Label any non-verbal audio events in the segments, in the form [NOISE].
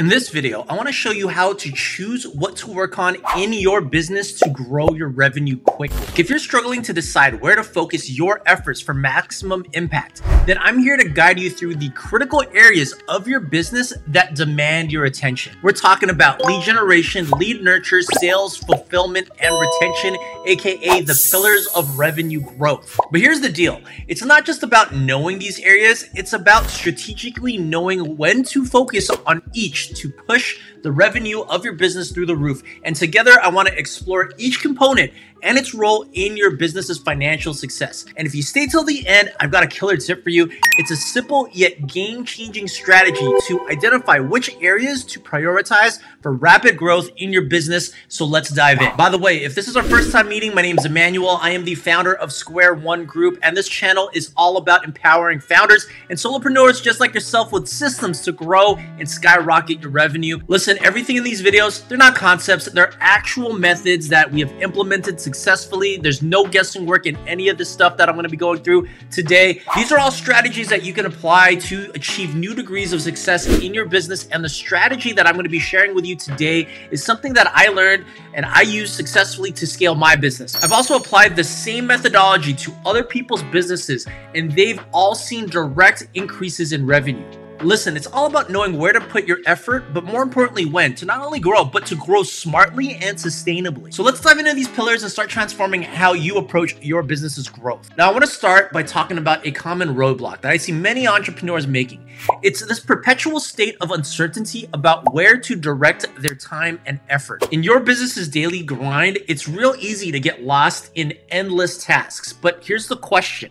In this video, I want to show you how to choose what to work on in your business to grow your revenue quickly. If you're struggling to decide where to focus your efforts for maximum impact, then I'm here to guide you through the critical areas of your business that demand your attention. We're talking about lead generation, lead nurture, sales, fulfillment, and retention, aka the pillars of revenue growth. But here's the deal. It's not just about knowing these areas, it's about strategically knowing when to focus on each to push the revenue of your business through the roof. And together, I want to explore each component and its role in your business's financial success. And if you stay till the end, I've got a killer tip for you. It's a simple yet game changing strategy to identify which areas to prioritize for rapid growth in your business. So let's dive in. By the way, if this is our first time meeting, my name is Emmanuel. I am the founder of Square One Group, and this channel is all about empowering founders and solopreneurs just like yourself with systems to grow and skyrocket revenue. Listen, everything in these videos, they're not concepts, they're actual methods that we have implemented successfully. There's no guessing work in any of the stuff that I'm going to be going through today. These are all strategies that you can apply to achieve new degrees of success in your business. And the strategy that I'm going to be sharing with you today is something that I learned and I use successfully to scale my business. I've also applied the same methodology to other people's businesses, and they've all seen direct increases in revenue. Listen, it's all about knowing where to put your effort, but more importantly, when to not only grow, but to grow smartly and sustainably. So let's dive into these pillars and start transforming how you approach your business's growth. Now, I want to start by talking about a common roadblock that I see many entrepreneurs making. It's this perpetual state of uncertainty about where to direct their time and effort. In your business's daily grind, it's real easy to get lost in endless tasks. But here's the question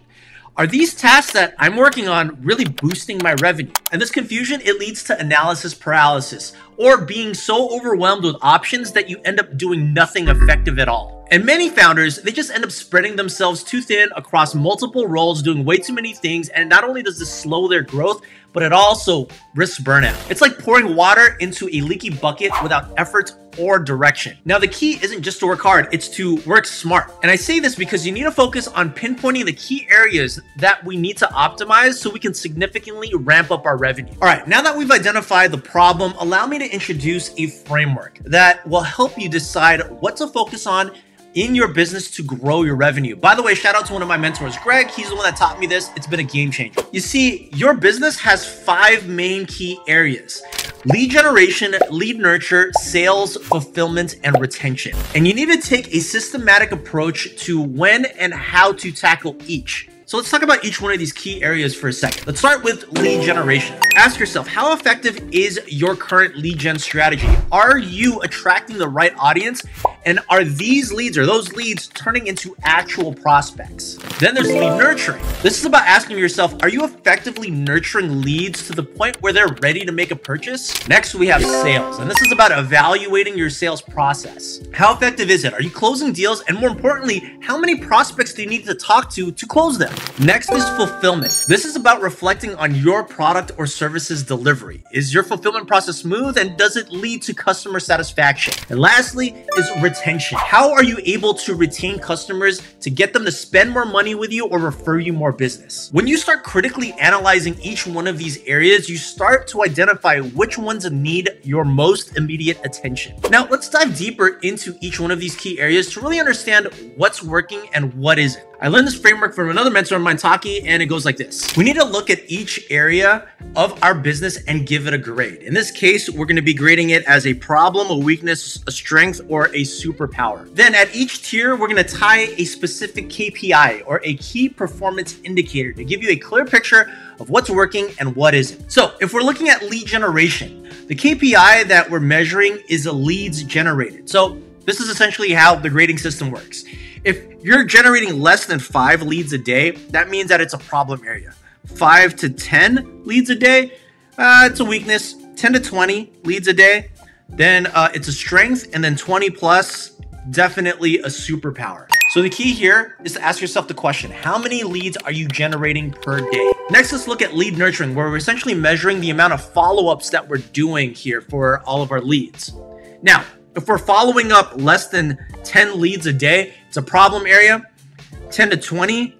are these tasks that I'm working on really boosting my revenue? And this confusion, it leads to analysis paralysis or being so overwhelmed with options that you end up doing nothing effective at all. And many founders, they just end up spreading themselves too thin across multiple roles, doing way too many things. And not only does this slow their growth, but it also risks burnout. It's like pouring water into a leaky bucket without effort or direction. Now, the key isn't just to work hard, it's to work smart. And I say this because you need to focus on pinpointing the key areas that we need to optimize so we can significantly ramp up our revenue. All right, now that we've identified the problem, allow me to introduce a framework that will help you decide what to focus on in your business to grow your revenue. By the way, shout out to one of my mentors, Greg. He's the one that taught me this. It's been a game changer. You see, your business has five main key areas lead generation, lead nurture, sales, fulfillment, and retention. And you need to take a systematic approach to when and how to tackle each. So let's talk about each one of these key areas for a second. Let's start with lead generation. Ask yourself, how effective is your current lead gen strategy? Are you attracting the right audience? And are these leads or those leads turning into actual prospects? Then there's lead nurturing. This is about asking yourself, are you effectively nurturing leads to the point where they're ready to make a purchase? Next, we have sales. And this is about evaluating your sales process. How effective is it? Are you closing deals? And more importantly, how many prospects do you need to talk to to close them? Next is fulfillment. This is about reflecting on your product or services delivery. Is your fulfillment process smooth and does it lead to customer satisfaction? And lastly is retention. How are you able to retain customers to get them to spend more money with you or refer you more business? When you start critically analyzing each one of these areas, you start to identify which ones need your most immediate attention. Now, let's dive deeper into each one of these key areas to really understand what's working and what isn't. I learned this framework from another mentor of mine, Taki, and it goes like this. We need to look at each area of our business and give it a grade. In this case, we're going to be grading it as a problem, a weakness, a strength, or a superpower. Then at each tier, we're going to tie a specific KPI or a key performance indicator to give you a clear picture of what's working and what isn't. So if we're looking at lead generation, the KPI that we're measuring is a leads generated. So this is essentially how the grading system works. If you're generating less than five leads a day, that means that it's a problem area. Five to 10 leads a day, uh, it's a weakness. 10 to 20 leads a day, then uh, it's a strength. And then 20 plus, definitely a superpower. So the key here is to ask yourself the question, how many leads are you generating per day? Next, let's look at lead nurturing, where we're essentially measuring the amount of follow-ups that we're doing here for all of our leads. Now, if we're following up less than 10 leads a day, it's a problem area. 10 to 20,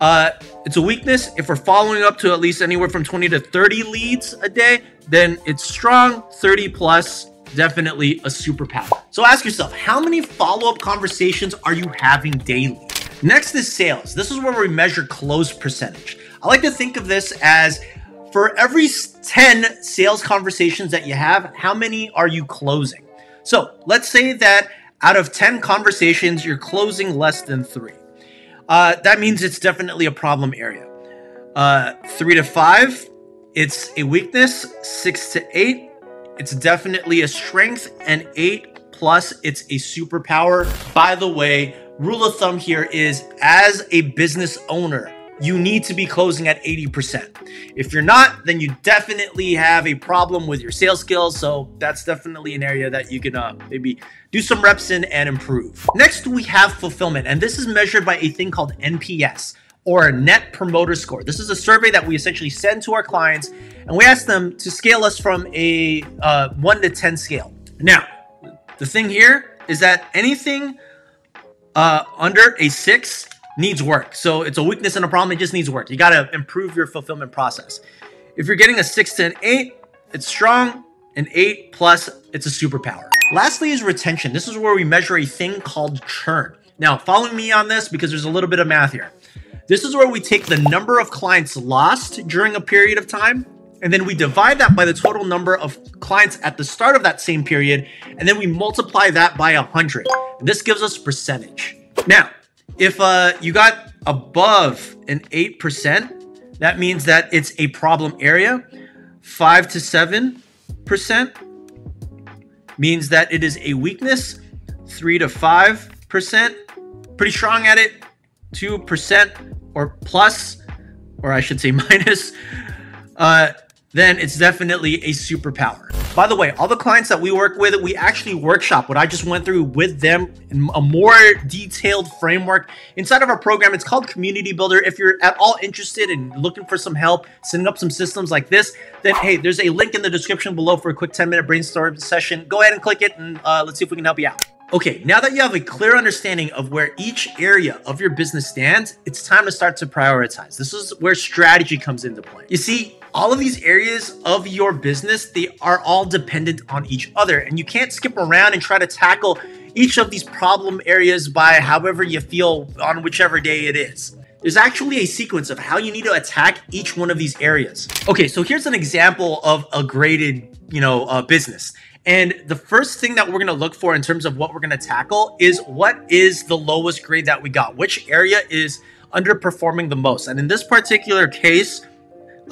uh, it's a weakness. If we're following up to at least anywhere from 20 to 30 leads a day, then it's strong, 30 plus, definitely a superpower. So ask yourself, how many follow-up conversations are you having daily? Next is sales. This is where we measure close percentage. I like to think of this as for every 10 sales conversations that you have, how many are you closing? So let's say that out of 10 conversations, you're closing less than three. Uh, that means it's definitely a problem area. Uh, three to five, it's a weakness. Six to eight, it's definitely a strength. And eight plus, it's a superpower. By the way, rule of thumb here is as a business owner, you need to be closing at 80%. If you're not, then you definitely have a problem with your sales skills. So that's definitely an area that you can uh, maybe do some reps in and improve. Next, we have fulfillment, and this is measured by a thing called NPS or a Net Promoter Score. This is a survey that we essentially send to our clients, and we ask them to scale us from a uh, 1 to 10 scale. Now, the thing here is that anything uh, under a 6 needs work. So it's a weakness and a problem. It just needs work. You got to improve your fulfillment process. If you're getting a six to an eight, it's strong. An eight plus, it's a superpower. Lastly is retention. This is where we measure a thing called churn. Now, follow me on this because there's a little bit of math here. This is where we take the number of clients lost during a period of time, and then we divide that by the total number of clients at the start of that same period, and then we multiply that by 100. And this gives us percentage. Now, if uh, you got above an 8%, that means that it's a problem area. 5 to 7% means that it is a weakness. 3 to 5%, pretty strong at it. 2% or plus, or I should say [LAUGHS] minus, uh, then it's definitely a superpower. By the way, all the clients that we work with, we actually workshop what I just went through with them in a more detailed framework inside of our program. It's called Community Builder. If you're at all interested in looking for some help setting up some systems like this, then hey, there's a link in the description below for a quick 10 minute brainstorm session. Go ahead and click it and uh, let's see if we can help you out. Okay, now that you have a clear understanding of where each area of your business stands, it's time to start to prioritize. This is where strategy comes into play. You see, all of these areas of your business, they are all dependent on each other. And you can't skip around and try to tackle each of these problem areas by however you feel on whichever day it is. There's actually a sequence of how you need to attack each one of these areas. Okay, so here's an example of a graded, you know, uh, business. And the first thing that we're going to look for in terms of what we're going to tackle is what is the lowest grade that we got? Which area is underperforming the most? And in this particular case,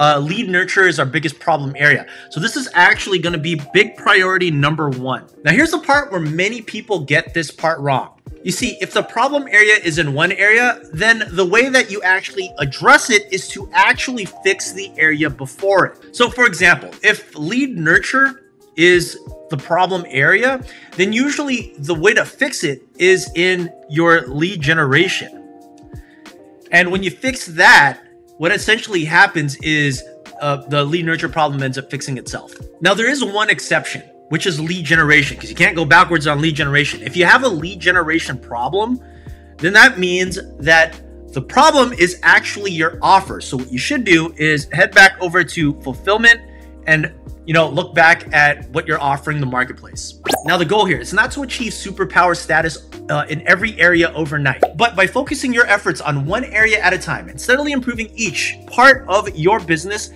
uh, lead nurture is our biggest problem area. So this is actually going to be big priority number one. Now here's the part where many people get this part wrong. You see, if the problem area is in one area, then the way that you actually address it is to actually fix the area before it. So for example, if lead nurture is the problem area, then usually the way to fix it is in your lead generation. And when you fix that, what essentially happens is uh, the lead nurture problem ends up fixing itself. Now, there is one exception, which is lead generation, because you can't go backwards on lead generation. If you have a lead generation problem, then that means that the problem is actually your offer. So what you should do is head back over to fulfillment and you know, look back at what you're offering the marketplace. Now, the goal here is not to achieve superpower status uh, in every area overnight, but by focusing your efforts on one area at a time and steadily improving each part of your business,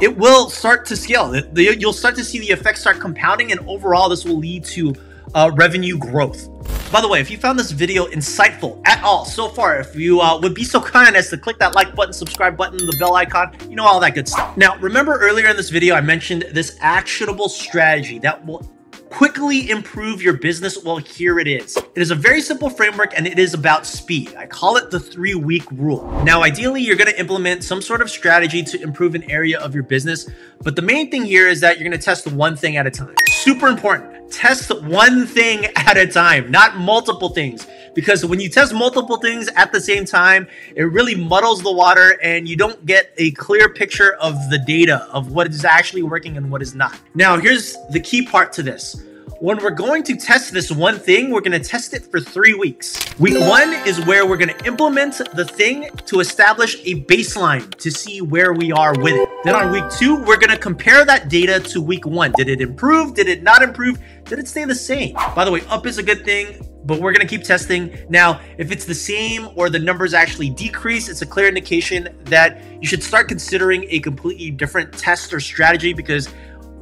it will start to scale. You'll start to see the effects start compounding, and overall, this will lead to uh, revenue growth. By the way, if you found this video insightful at all so far, if you uh, would be so kind as to click that like button, subscribe button, the bell icon, you know, all that good stuff. Now, remember earlier in this video, I mentioned this actionable strategy that will quickly improve your business? Well, here it is. It is a very simple framework and it is about speed. I call it the three week rule. Now, ideally, you're going to implement some sort of strategy to improve an area of your business. But the main thing here is that you're going to test one thing at a time. Super important. Test one thing at a time, not multiple things. Because when you test multiple things at the same time, it really muddles the water and you don't get a clear picture of the data of what is actually working and what is not. Now, here's the key part to this when we're going to test this one thing, we're going to test it for three weeks. Week one is where we're going to implement the thing to establish a baseline to see where we are with it. Then on week two, we're going to compare that data to week one. Did it improve? Did it not improve? Did it stay the same? By the way, up is a good thing but we're going to keep testing. Now, if it's the same or the numbers actually decrease, it's a clear indication that you should start considering a completely different test or strategy because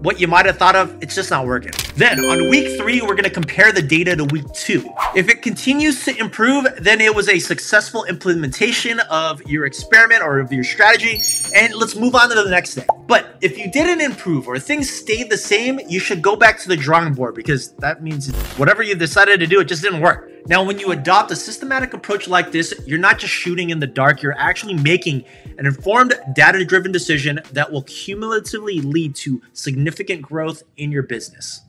what you might have thought of, it's just not working. Then on week three, we're gonna compare the data to week two. If it continues to improve, then it was a successful implementation of your experiment or of your strategy, and let's move on to the next thing. But if you didn't improve or things stayed the same, you should go back to the drawing board because that means whatever you decided to do, it just didn't work. Now, when you adopt a systematic approach like this, you're not just shooting in the dark, you're actually making an informed, data driven decision that will cumulatively lead to significant growth in your business.